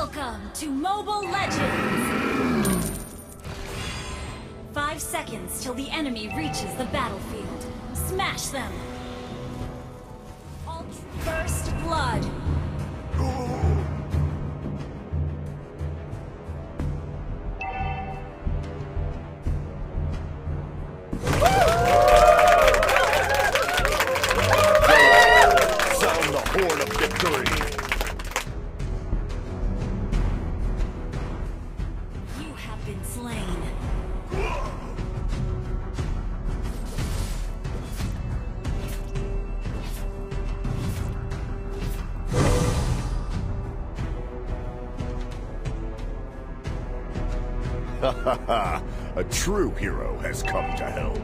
Welcome to Mobile Legends! Five seconds till the enemy reaches the battlefield. Smash them! Alt First Blood! Been slain. A true hero has come to help.